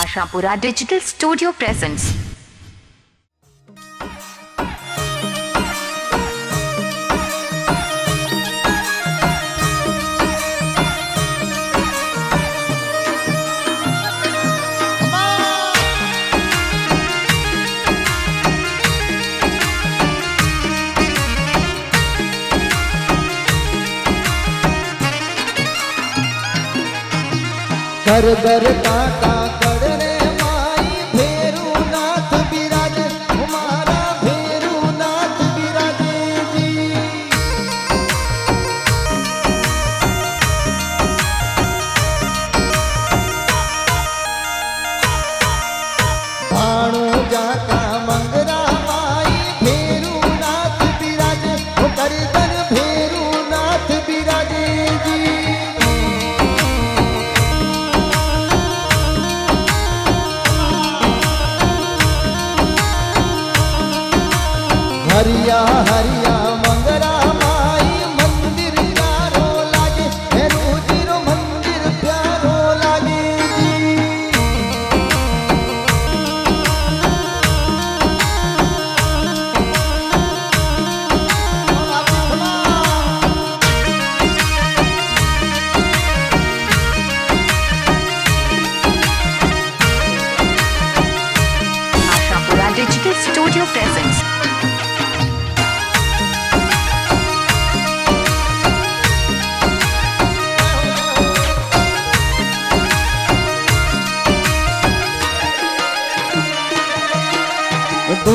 Ashapura digital studio presents कर बर का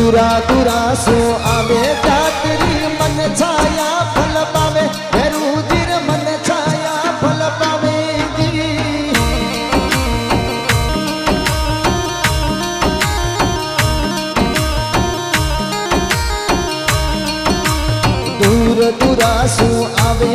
दूरा दूरा सो आवे दातरी मन छाया, फल पावे भैरू जिर मन छाया, फल पावे दूर दूरा सो आवे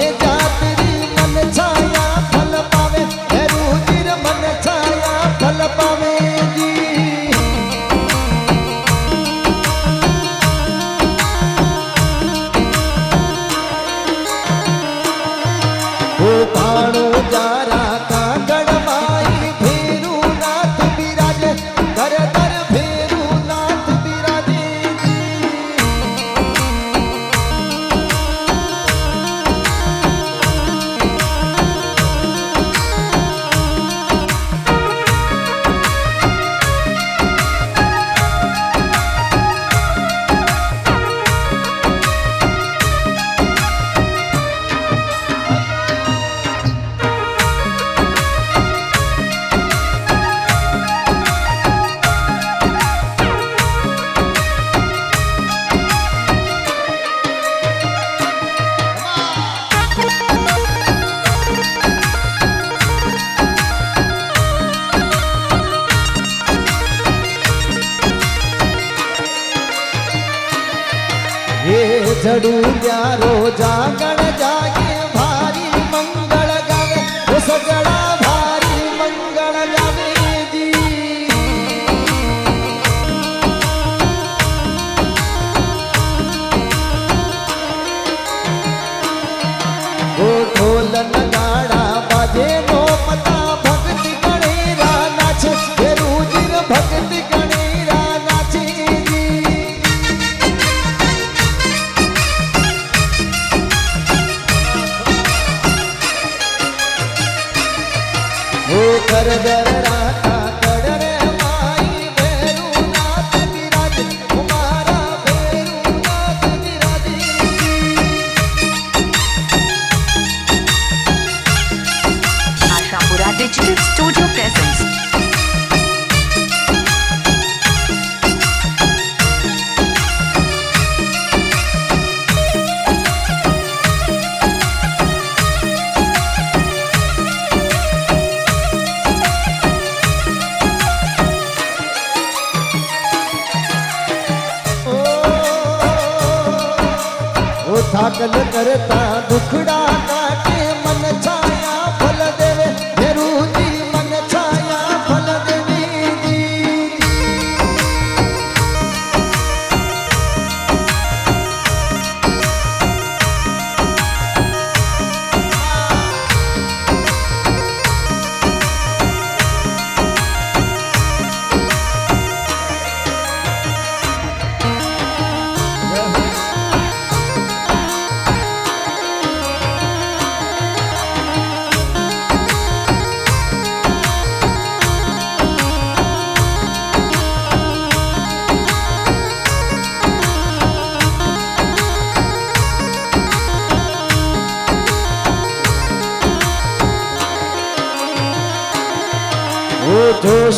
गढ़ू प्यारो जागण पागल करता दुखड़ा तो どう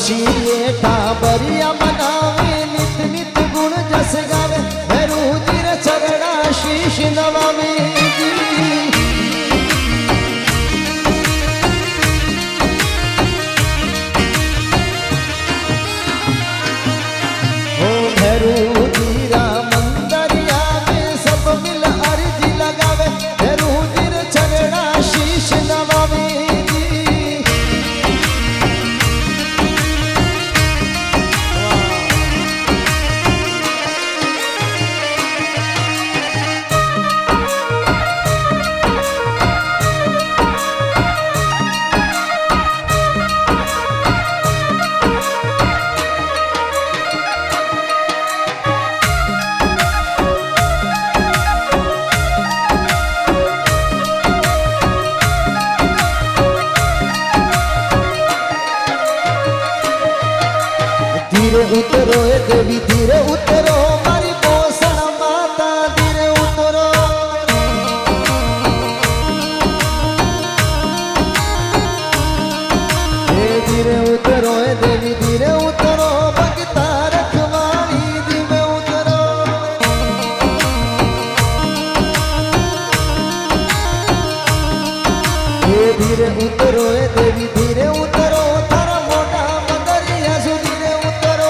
ધીરે ધીરે ઉતરો એ દેવી ધીરે ઉતરો તારા મોટા મગરિયા સુધીરે ઉતરો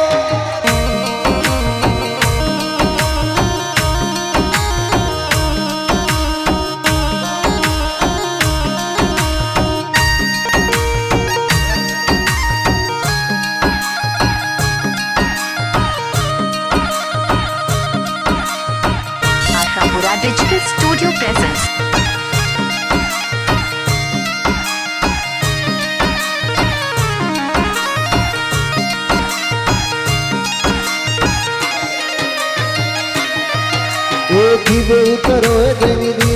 आशापुरा डिजिटल स्टूडियो प्रेजेंट्स जीवे उतरो देवी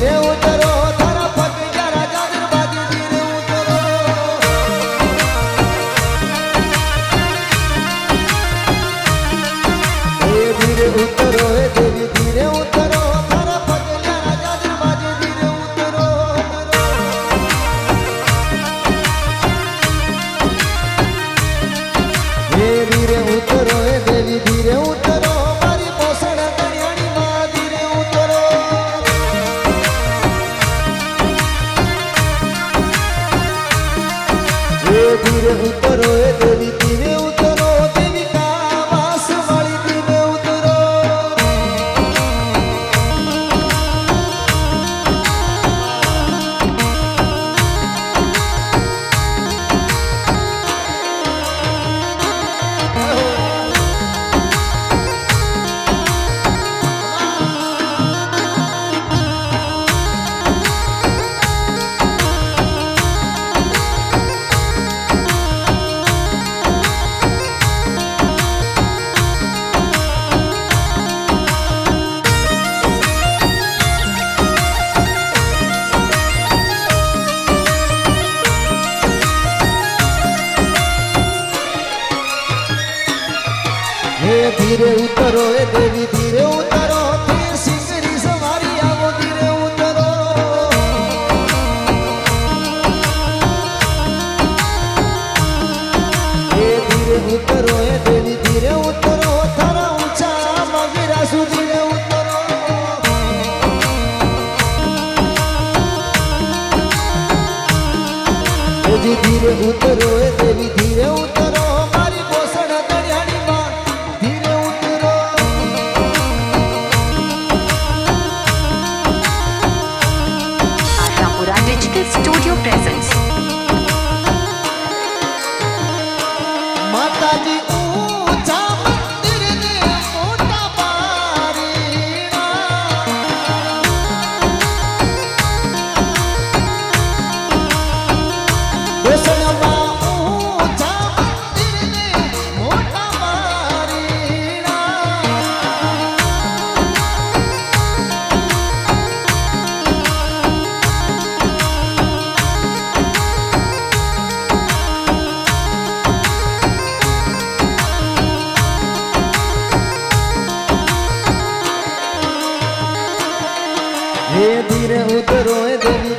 धीरे उतरो देवी, धीरे उतरो, फिर सवारी आओ धीरे उतरो। हे धीरे उतरो, हे देवी, धीरे उतरो, थारा ऊँचा मगिरा धीरे उतरो। देवी, धीरे उतरो।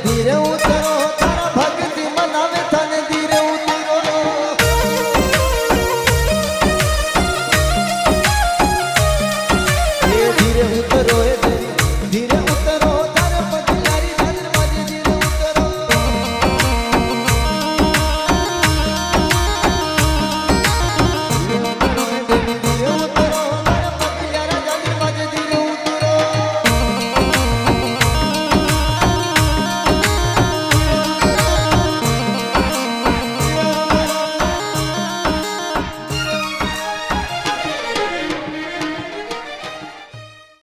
ધીરે ઉતરો.